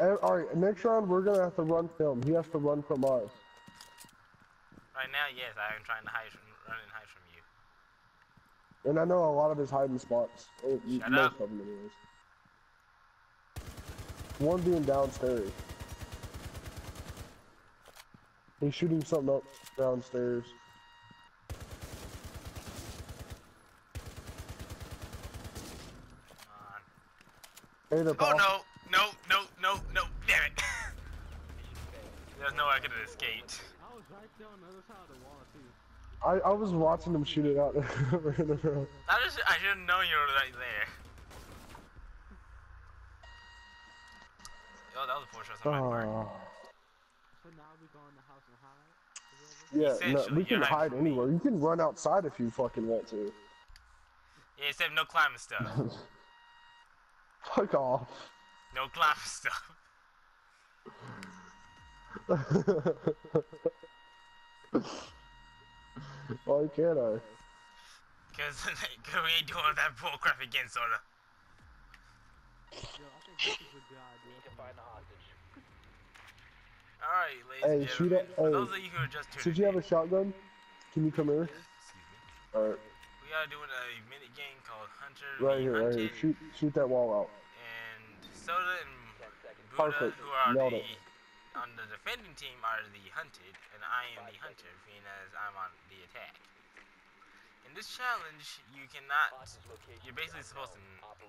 And, all right, next round we're gonna have to run film. He has to run from us. Right now, yes, I am trying to hide from, run and hide from you. And I know a lot of his hiding spots. Uh, Shut most up. of them, anyways. One being downstairs. He's shooting something up downstairs. Come on. Hey, Oh pop- no! No, no, no, no, damn it! There's no way I could have escaped. I was right there on the other side of the wall too. I, I was watching them shoot it out. Ran around. I just I didn't know you were right there. Oh, that was a poor shot on my part. So now we go in the house and hide. Yeah, no, we can yeah. hide anywhere. You can run outside if you fucking want to. Yeah, except no climbing stuff. Fuck off. No climbing stuff. Why can't I? Cause, cause we ain't doing that bullcrap again, sorta. Yo, I think this is a good idea. Need to find the hostage. Alright, ladies Hey, and shoot gentlemen. it- For hey. those of you who are just tuning Did you have a shotgun? Can you come here? excuse me. Alright, We are doing a minigame called Hunter right v. here, right Hunted, here. Shoot, shoot that wall out. and Soda and Buddha, Perfect. who are Nailed the it. On the defending team, are the hunted, and I am the hunter, being as I'm on the attack. In this challenge, you cannot, you're basically supposed to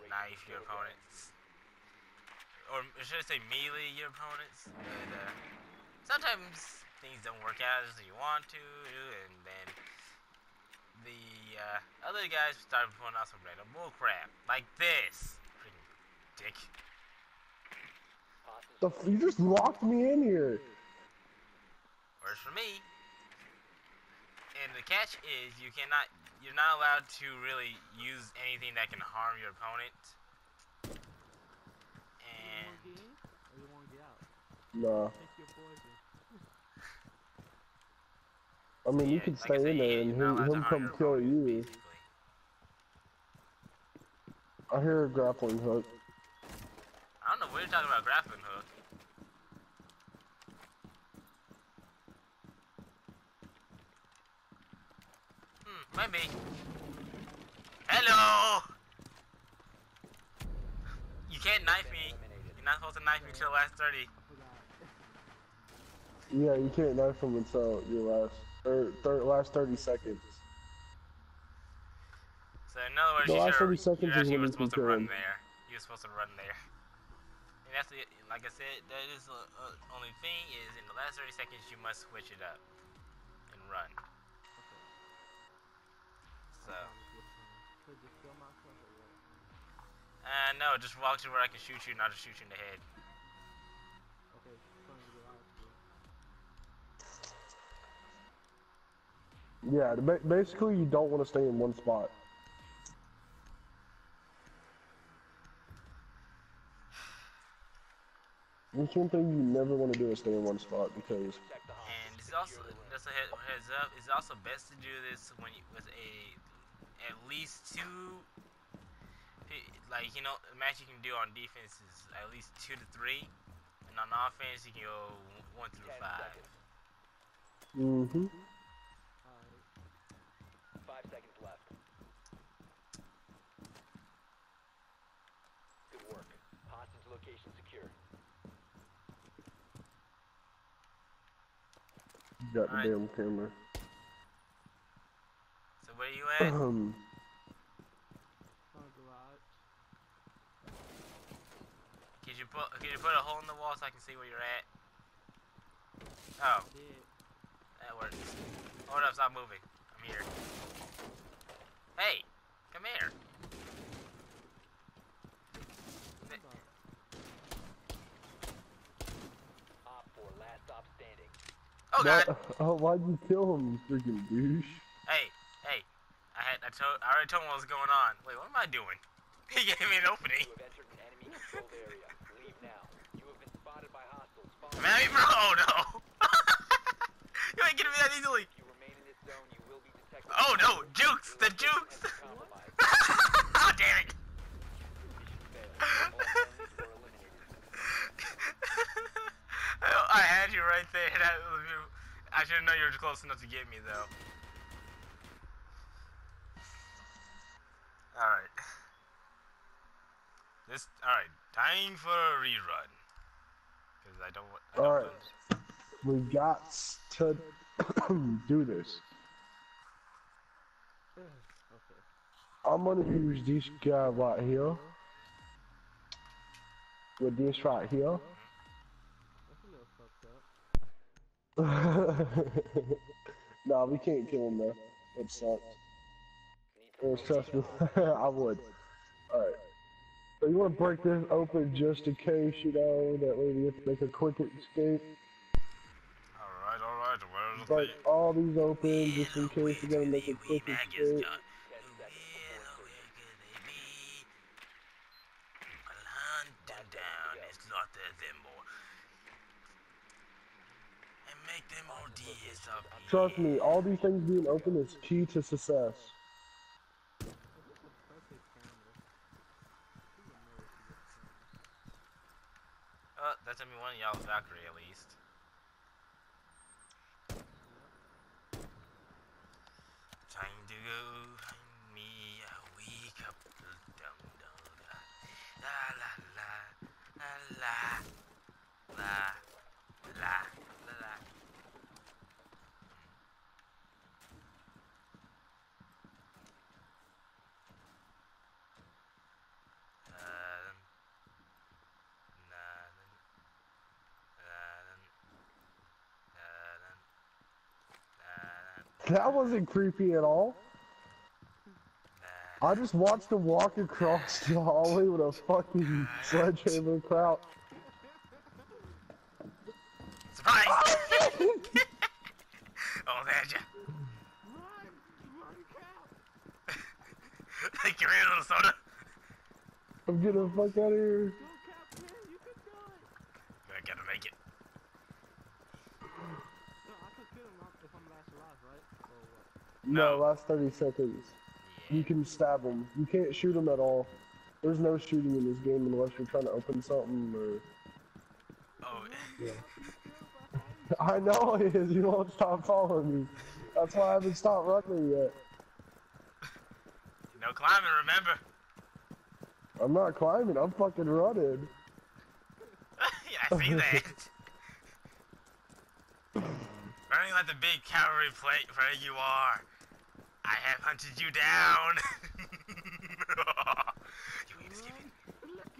knife your opponents, or should I say melee your opponents? But uh, sometimes things don't work out as you want to, and then the uh, other guys start pulling out some random bullcrap like this. Freaking dick. Hostage The f- you just locked me in here. Works for me. And the catch is you cannot you're not allowed to really use anything that can harm your opponent. You And wanna get in or you wanna get out? Nah, Take your poison. I mean you yeah, can like stay said, in yeah, there and you're he'll, he'll come kill you. basically. I hear a grappling hook. I don't know what you're talking about grappling hook. Hmm, maybe. Hello! You can't knife me. You're not supposed to knife me till the last 30. Yeah, you can't knife him until your last or thir- last 30 seconds. So in other words, The you last 30 seconds is when were you supposed to run there. You were supposed to run there. And that's the, like I said, that is the uh, only thing is in the last 30 seconds you must switch it up and run. So, or what? uh, no, just walk to where I can shoot you, not just shoot you in the head. Okay. Yeah, basically you don't want to stay in one spot. That's one thing you never want to do is stay in one spot because Check the hostage. And it's also a heads up. It's also best to do this when you, with a at least two. Like you know, the match you can do on defense is at least two to three, and on offense you can go one through five. seconds. mm-hmm. Alright. Five seconds left. Good work. Hostage location secure. You got the Alright. damn camera. So where are you at? Um. Could you put could you put a hole in the wall so I can see where you're at? Oh, that works. Hold up, stop moving. I'm here. Hey, come here. Oh god. That, uh, oh, why'd you kill him, you freaking douche? Hey, hey. I had I told I already told him what was going on. Wait, what am I doing? He gave me an opening. You have entered an enemy controlled area. Leave now. You have been spotted by hostiles. Man, oh no. you ain't getting me that easily. You remain in this zone, you will be detected. Oh no, jukes, the jukes. oh damn it. I had you right there. That was should know you were close enough to get me though. Alright. This alright, time for a rerun. Cause I don't wa- Alright. We got to do this. okay. I'm gonna use this guy right here. With this right here. That's a little fucked up. nah, we can't kill him though. It sucks. Uh, trust me, I would. Alright. So you wanna break this open just in case, you know, that way we have to make a quick escape. Alright, alright, where's Break all these open just in case we gotta make a quick escape. Trust me, all these things being open is key to success. Oh, that's only one yellow factory That wasn't creepy at all. I just watched him walk across the hallway with a fucking sledgehammer crouch. Surprise! oh, there's ya. Run! Run, Cap! Thank you, little soda. I'm getting the fuck out of here. Go, Cap, man! You can do it! I gotta make it. No, I can kill him if I'm last alive, right? Or what? No, last 30 seconds. You can stab him. You can't shoot him at all. There's no shooting in this game unless you're trying to open something or... Oh, yeah. I know it is. You won't stop following me. That's why I haven't stopped running yet. no climbing, remember? I'm not climbing. I'm fucking running. yeah, I see that. Running like the big cavalry plate where you are. I have hunted you down.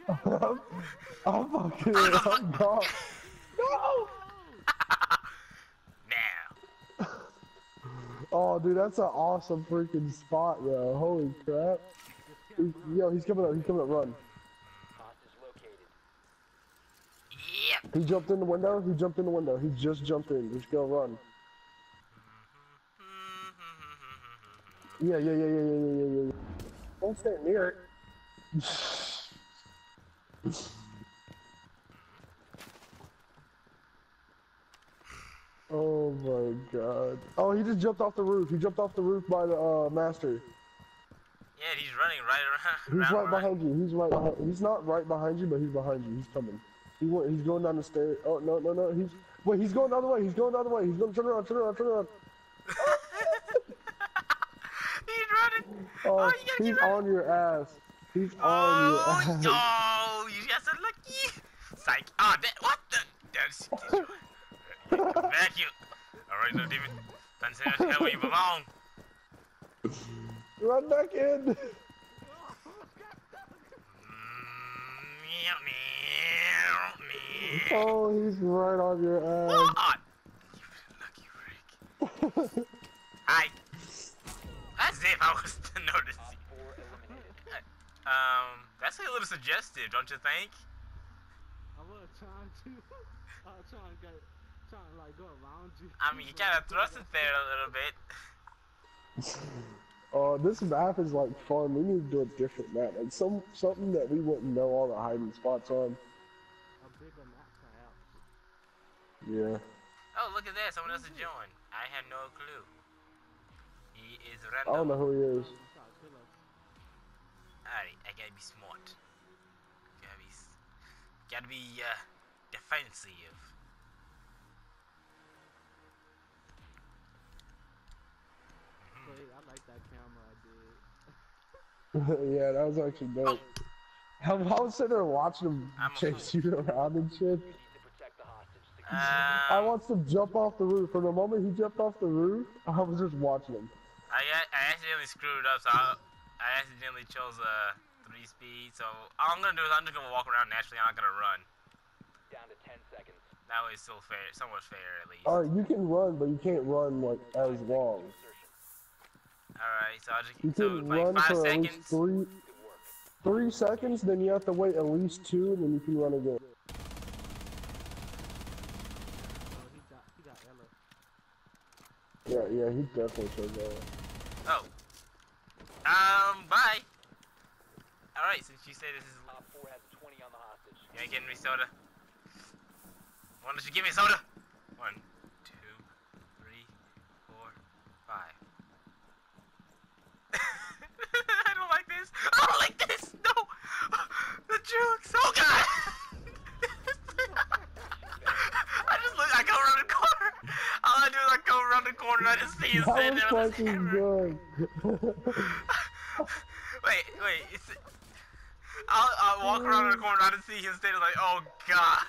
you. I'm, I'm fucking. I'm gone. No! Now. Oh, dude, that's an awesome freaking spot, yo. Holy crap. He's- Yo, he's coming up. He's coming up. Run. Yep. He jumped in the window. He jumped in the window. He just jumped in. Just go run. Yeah, yeah, yeah, yeah, yeah, yeah, yeah, yeah. Don't stand near it. oh my god. Oh, he just jumped off the roof. He jumped off the roof by the uh, master. Yeah, he's running right around. He's around right behind you. He's right behind. He's not right behind you, but he's behind you. He's coming. He went, He's going down the stairs. Oh no, no, no. He's wait. He's going the other way. He's going the other way. He's going to turn around. Turn around. Turn around. he's. Oh, Oh, he's on your ass. He's on Oh, your ass. oh, you guys are lucky. Psych. Ah, oh, that, what the? That's. Vacuum. Alright, little demon. To hell where you belong. Run back in. Meow, meow, meow. Oh, he's right on your ass. What? You lucky Rick. Hi. As if I was to notice you. Um, that's a little suggestive, don't you think? I was trying to. I was trying to get. Trying to like go around you. I mean, you kind of thrust it there a little bit. Oh, this map is like fun. We need to do a different map. Like some something that we wouldn't know all the hiding spots on. A bigger map, perhaps. Yeah. Oh, look at that. Someone else has joined. I have no clue is random. I don't know who he is. Alright, I gotta be smart. Gotta be, gotta be uh, defensive. Wait, I like that camera I did. yeah, that was actually dope. Oh. I was sitting there watching him I'm chase you around and shit. Um, I watched him jump off the roof. From the moment he jumped off the roof, I was just watching him. I, I accidentally screwed up, so I, I accidentally chose a three speed. So all I'm gonna do is I'm just gonna walk around naturally. I'm not gonna run. down to 10 seconds. That way it's still fair, somewhat fair at least. Alright, you can run, but you can't run like as long. All right, so I just You so can like run five for at least three three seconds, then you have to wait at least two, and then you can run again. Oh, he got he got Ella. Yeah, yeah, he definitely chose that. Oh. Um. Bye. All right, since you say this is, Top 4 has 20 on the hostage. you ain't getting me soda. Why don't you give me soda? One, two, three, four, five. I don't like this. I don't like this. No. The jukes. Oh God. I just look. I go around the corner. All I do is I go around the corner I just see you That was the fucking good. Wait, wait. It's. I'll, I'll walk around the corner and I see him standing like, oh God.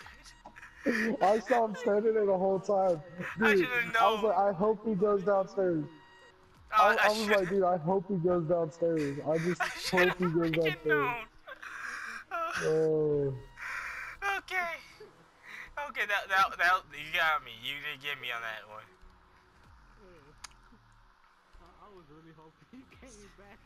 I saw him standing there the whole time. I Dude, should've I was like, I hope he goes downstairs. Oh, I, I was like, dude, I hope he goes downstairs. I just I hope he goes downstairs. known. Oh, okay. Okay, that, that, that, you got me. You did get me on that one. I, I was really hoping he came back.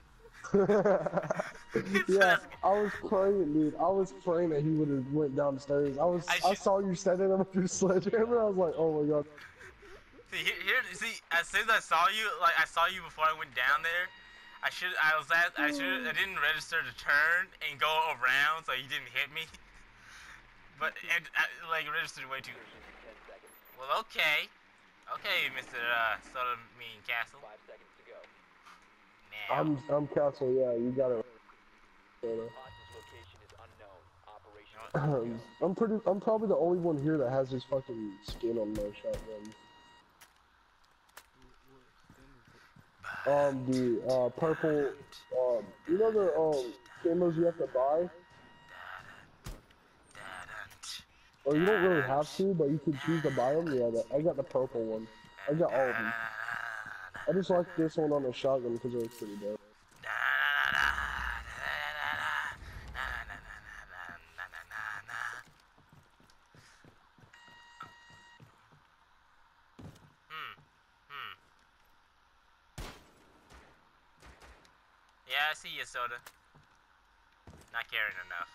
yeah, I was praying, dude. I was praying that he would have went downstairs. I was, I I, saw you standing there with your sledgehammer. I was like, oh my god. See, here, here, see, as soon as I saw you, like, I saw you before I went down there. I should, I was at, I should, I didn't register to turn and go around, so you didn't hit me. But, and, I, like, registered way too. Insertion in 10 seconds. Well, okay. Okay, Mr. Uh, Mean Castle. 5 seconds to go. Now. I'm, I'm Castle. Yeah, you got it. Hostage location is unknown. Operation. I'm pretty. I'm probably the only one here that has his fucking skin on my shotgun. Um, skin is it? the uh, purple. Um, you know the um camos you have to buy, or you don't really have to, but you can choose to buy them. Yeah, the, I got the purple one. I got all of them. I just like this one on the shotgun because it looks pretty dope. Hmm. Hmm. Yeah, I see you, Soda. Not caring enough.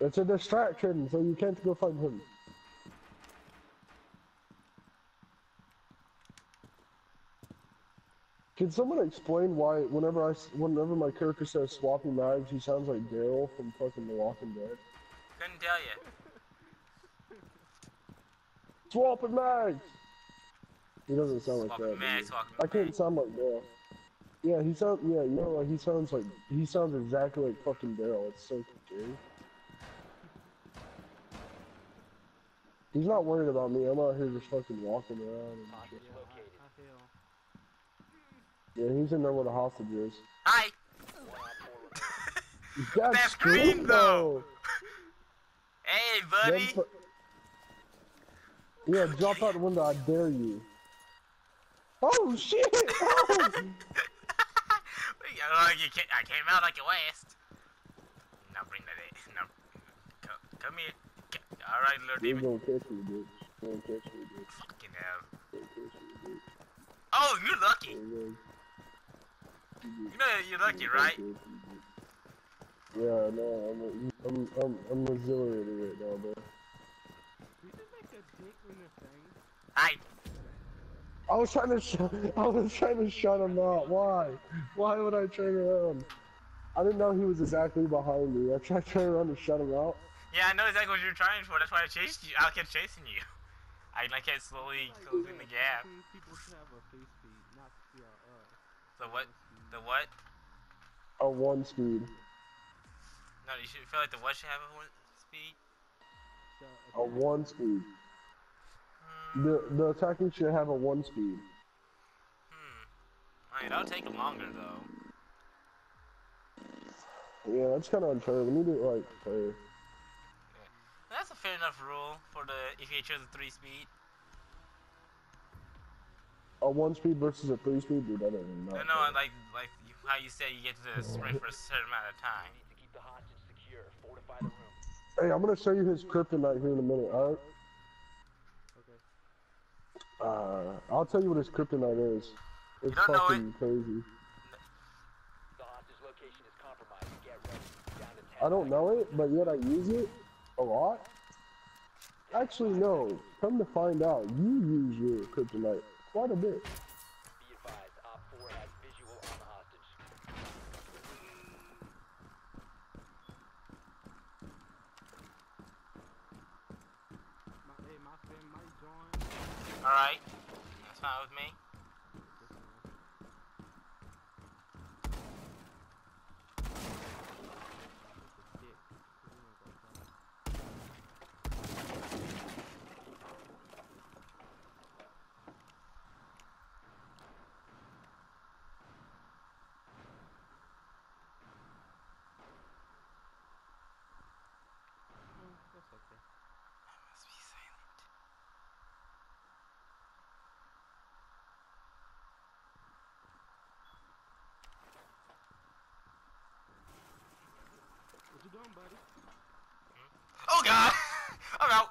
It's a distraction, so you can't go find him. Can someone explain why whenever I s- whenever my character says swapping knives, he sounds like Daryl from fucking The Walking Dead? Couldn't tell you. Swapping knives. He doesn't sound like Swapping that. mags, I can't sound like Daryl. Yeah, he sounds. Yeah, you know, like he sounds like he sounds exactly like fucking Daryl. It's so scary. He's not worried about me. I'm out here just fucking walking around and shit. Yeah, Located. I, I feel. Yeah, he's in there where the hostage is. Hi! One op 4. That's scream though. Hey, buddy! Yeah, drop out the window. I dare you. Oh shit! Oh! You ca- I came out like you asked. Now bring that in. Now, come, come here. All right, little demon. gonna catch me, bitch. He's gonna catch me, bitch. Fucking hell. He's gonna catch me, bitch. Oh, you're lucky. He's gonna- You know you're lucky, right? gonna catch me, bitch. Yeah, no, I'm, I'm, I'm, I'm exhilarated right now, bro. We should make a dick in the thing. Hi. I was trying to, sh- I was trying to shut him out. Why? Why would I turn around? I didn't know he was exactly behind me. I tried to turn around to shut him out. Yeah, I know exactly what you're trying for. That's why I chased you. I kept chasing you. I like kept slowly closing the gap. I think People should have a face speed, not yeah, uh. What? The what? A one speed. No, you should feel like the what should have a one speed. A one speed. Hmm. The the attacking should have a one speed. Hmm. I mean, that'll take longer though. Yeah, that's kind of unfair. We need it like fair. That's a fair enough rule for the if you choose a three speed. A one speed versus a three speed, dude. That ain't not No, no, like like you, how you said you get to the sprint for a certain amount of time. Need to keep the hostage secure. Fortify the room. Hey, I'm gonna show you his kryptonite here in a minute. All right. Okay. Uh, I'll tell you what his kryptonite is. It's don't know fucking crazy. The hostage location is compromised. Get ready. Down to 10 I don't know it, but yet I use it a lot. Actually, no. Come to find out, you use your kryptonite quite a bit. Be advised, Op 4 has visual on the hostage. My, hey, my friend might join. All right, that's fine with me. This one. This is dick. This is gonna go fast. Mm, that's okay. Must be silent. What you doing, buddy? Oh God, I'm out.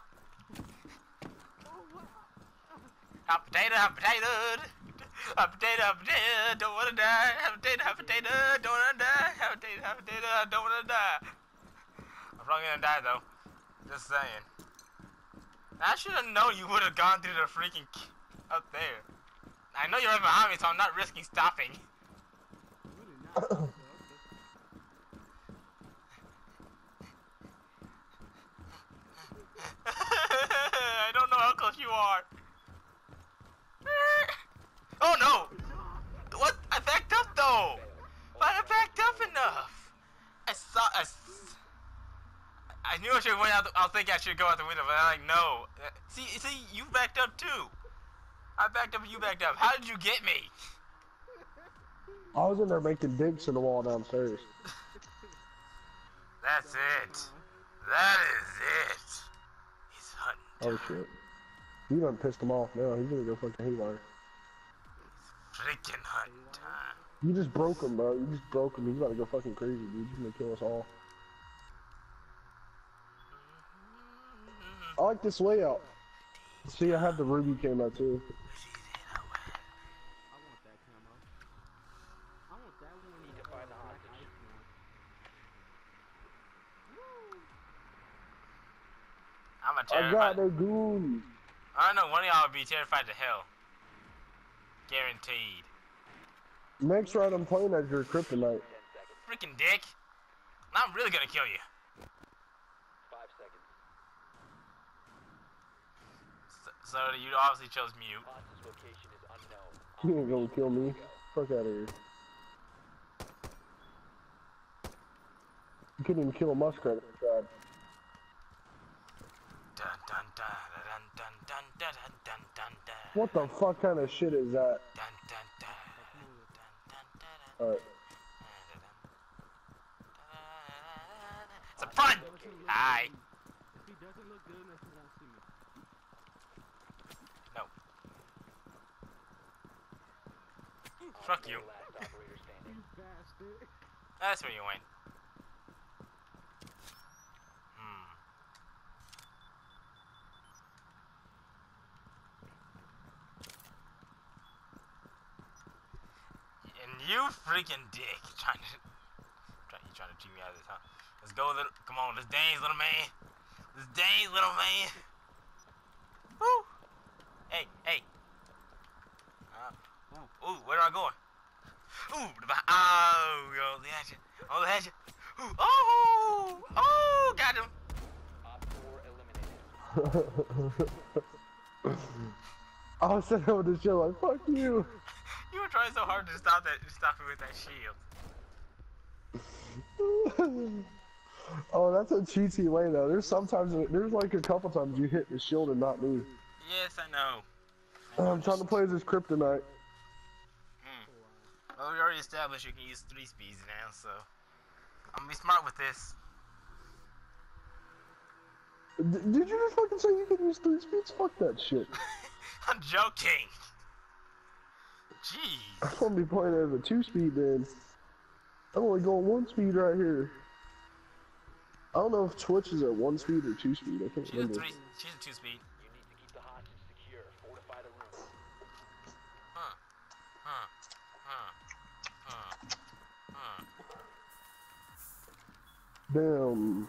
Oh, what? Potato, hot potato, don't wanna die. Hot potato, don't wanna die. Hot potato, don't wanna die. I'm probably gonna die though. Just saying. I should have known you would have gone through the freaking up there. I know you're right behind me, so I'm not risking stopping. I don't know how close you are. Oh no! What? I backed up though. But I backed up enough. I saw. I, I knew I should went out. The, I was thinking I should go out the window, but I'm like, no. See, see, you backed up too. I backed up and you backed up. How did you get me? I was in there making digs in the wall downstairs. That's it. That is it. He's hunting. Oh shit. You done pissed him off now. He's gonna go fucking haywire. Freaking time. You just broke him, bro. You just broke him. He's about to go fucking crazy, dude. He's gonna kill us all. I like this layout. See, I have the ruby camo too. I want that camo. I want that one. Need to find the black hostage. ice one. Woo! I'm a I terrified. got the goons. I don't know one of y'all would be terrified to hell. Guaranteed. Make sure I'm playing as your kryptonite. Freaking dick. I'm not really gonna kill you. 5 seconds. So, so you obviously chose mute. Location is unknown. You ain't gonna kill me. Fuck out of here. You couldn't even kill a muskrat if you tried. Dun dun dun what the fuck kind of shit is that? Alright. Hi! No. Fuck you. That's where you went. You freaking dick trying to you trying to cheat me out of this, huh? Let's go, little. Come on, let's dance, little man. Let's dance, little man. Woo! Hey, hey. Uh, ooh, ooh, where am I going? Ooh, the behind. Oh, yo, the action. Oh, the action. Ooh, oh, oh, got him. Op 4 eliminated. I was sitting with the show like, fuck you. Were trying so hard to stop that, stop me with that shield. oh, that's a cheaty way though. There's sometimes, there's like a couple times you hit the shield and not me. Yes, I know. I'm trying to play as this kryptonite. Mm. Well, we already established you can use three speeds now, so I'm gonna be smart with this. D- did you just fucking say you can use three speeds? Fuck that shit. I'm joking. Jeez. I'm gonna be playing as a two speed then. I'm only going one speed right here. I don't know if Twitch is at one speed or two speed. I can't She's a remember. three. She's a two speed. You need to keep the hostage secure. Fortify the room. Huh. Huh. Huh. Huh. Huh. Bam.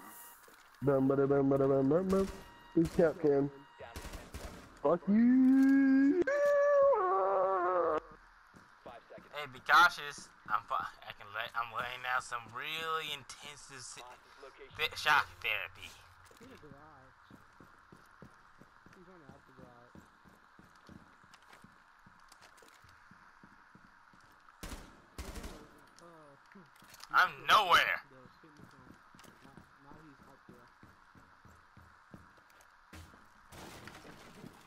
Bam, bada, bam, bada, bam, bam, bam. Who's cap can? Down to 10 seconds. Fuck you. Five seconds. Hey, be cautious. I'm. I can let. I'm laying out some really intensive shock therapy. I'm the garage. He's running out the garage. Uh, I'm nowhere. the fitness zone. Now, now he's up there.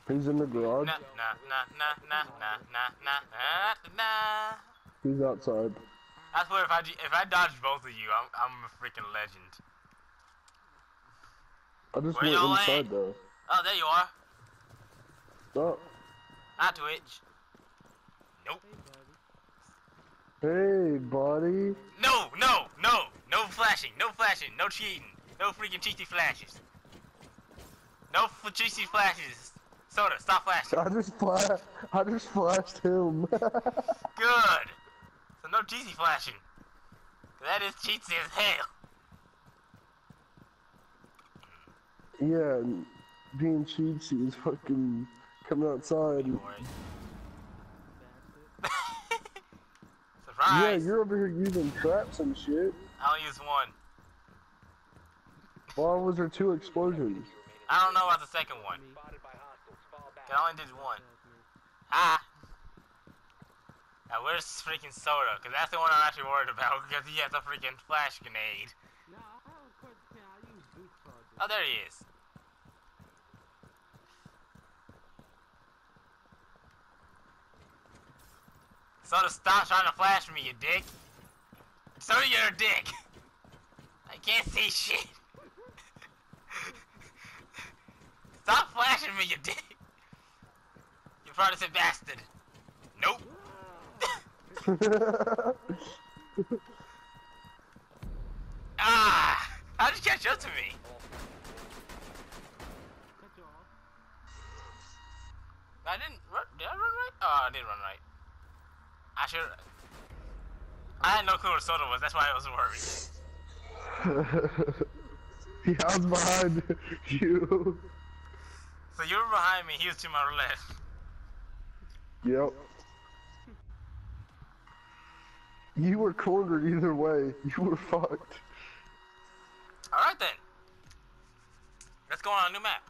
He's in the garage. Nah, nah, nah, nah, nah, nah, nah, nah, nah, nah. He's outside. I swear, if I if I dodge both of you, I'm I'm a freaking legend. I just Where went inside at? though. Oh, there you are. Oh. Not Twitch. Nope. Hey, buddy. No, no, no, no flashing, no flashing, no cheating, no freaking cheaty flashes. No cheaty flashes. Soda, stop flashing. I just flashed. I just flashed him. Good. So no cheesy flashing. That is cheesy as hell. yeah, being cheesy is fucking coming outside. Surprise. Yeah, you're over here using traps and shit. I only use one. Why was there two explosions? I don't know about the second one. I only did one. Ah. Now where's freaking Soda? Cause that's the one I'm actually worried about because he has a freaking flash grenade. Oh, there he is. Soda, stop trying to flash me, you dick. Soda, you're a dick. I can't see shit. Stop flashing me, you dick. Protestant bastard. Nope. ah! How'd you catch up to me? Cut you off. I didn't run. Did I run right? Oh, I did run right. I should. I had no clue where soda was. That's why I was worried. he was behind you. So you were behind me. He was to my left. Yep. You were cornered either way. You were fucked. All right then. Let's go on a new map.